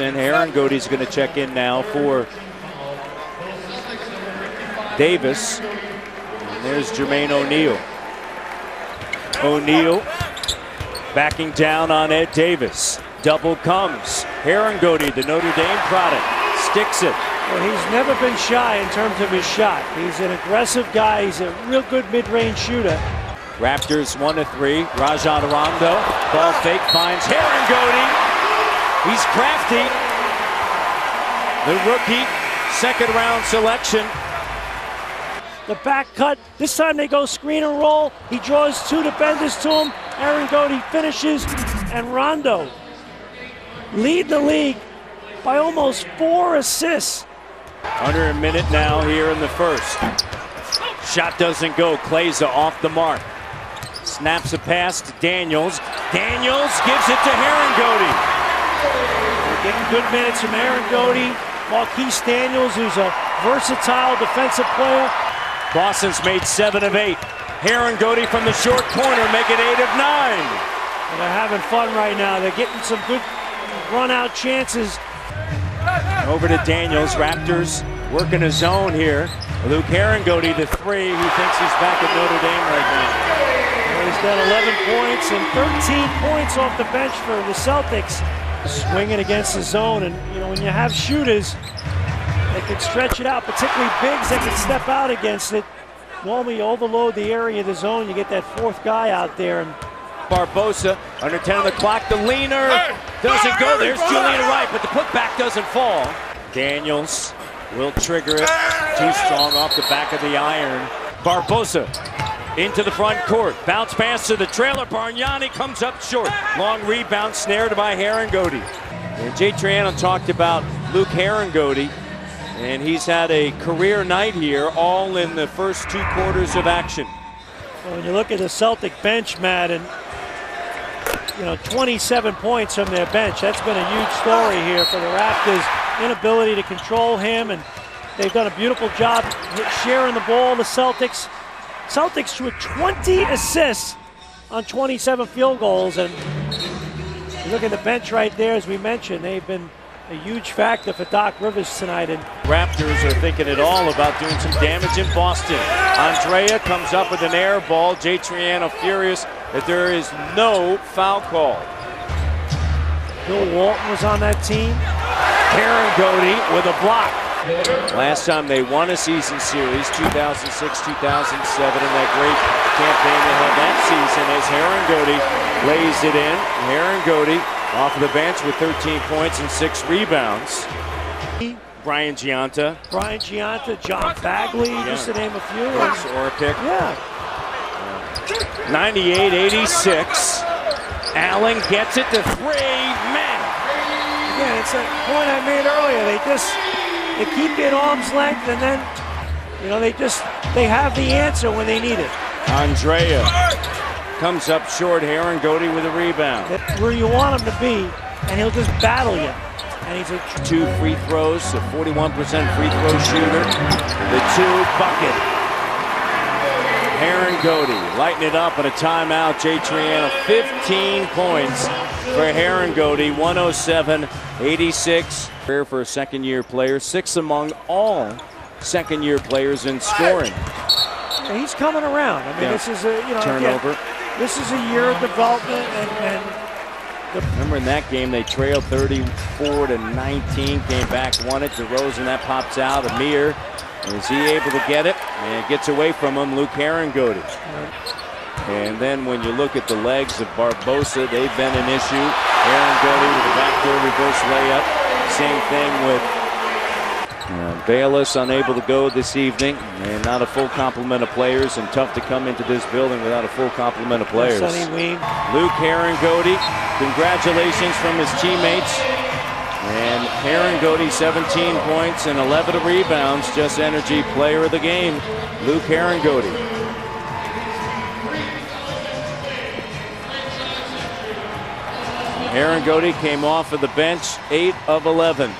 in. Harangody's going to check in now for Davis. And there's Jermaine O'Neal. O'Neal backing down on Ed Davis. Double comes. Harangody, the Notre Dame product, sticks it. Well, he's never been shy in terms of his shot. He's an aggressive guy. He's a real good mid-range shooter. Raptors one to three. Rajon Rondo. Ball fake finds Harangody. He's crafty. The rookie, second round selection. The back cut. This time they go screen and roll. He draws two defenders to him. Aaron Harangody finishes. And Rondo lead the league by almost four assists. Under a minute now here in the first. Shot doesn't go. Kleiza off the mark. Snaps a pass to Daniels. Daniels gives it to Harangody. We're getting good minutes from Harangody. Marquis Daniels, who's a versatile defensive player. Boston's made seven of eight. Harangody from the short corner, make it eight of nine. And they're having fun right now. They're getting some good run-out chances. Over to Daniels. Raptors working a zone here. Luke Harangody, the three, who thinks he's back at Notre Dame right now. Well, he's got 11 points and 13 points off the bench for the Celtics. Swinging against the zone, and you know when you have shooters, they can stretch it out, particularly bigs that can step out against it. Normally, you overload the area of the zone, you get that fourth guy out there, and Barbosa under 10 on the clock. The leaner doesn't go. There's Julian Wright, but the putback doesn't fall. Daniels will trigger it. Too strong off the back of the iron. Barbosa into the front court. Bounce pass to the trailer. Bargnani comes up short. Long rebound snared by Harangody. And Jay Triano talked about Luke Harangody. And he's had a career night here, all in the first two quarters of action. Well, when you look at the Celtic bench, Matt, and you know, 27 points from their bench. That's been a huge story here for the Raptors. Inability to control him, and they've done a beautiful job sharing the ball. The Celtics, Celtics with 20 assists on 27 field goals, and you look at the bench right there, as we mentioned, they've been a huge factor for Doc Rivers tonight. And Raptors are thinking it all about doing some damage in Boston. Andrea comes up with an air ball. Jay Triano furious that there is no foul call. Bill Walton was on that team. Harangody with a block. Last time they won a season series, 2006-2007, in that great campaign they had that season as Harangody lays it in. Harangody off of the bench with 13 points and six rebounds. Brian Gionta. Brian Gionta, John Bagley, yeah. just to name a few. Or a pick. Yeah. 98-86. Allen gets it to three. Man. Again, it's a point I made earlier. They just they keep it arm's length and then you know they just they have the answer when they need it. Andrea comes up short. Harangody with a rebound. That's where you want him to be, and he'll just battle you. And he's a two free throws, a 41% free throw shooter. The two bucket. Harangody lighting it up at a timeout. Jay Triano, 15 points for Harangody, 107-86. Rare for a second-year player, six among all second-year players in scoring. He's coming around. I mean, yeah. this is a you know turnover. Again, this is a year of development, and, and Remember in that game they trailed 34 to 19, came back, won it. DeRozan that pops out. Amir is he able to get it? And it gets away from him, Luke Harangody. And then when you look at the legs of Barbosa, they've been an issue. Harangody with a backdoor reverse layup. Same thing with uh, Bayless unable to go this evening. And not a full complement of players and tough to come into this building without a full complement of players. Luke Harangody, congratulations from his teammates. And Harangody, 17 points and 11 rebounds, just energy player of the game, Luke Harangody. Harangody came off of the bench, 8 of 11.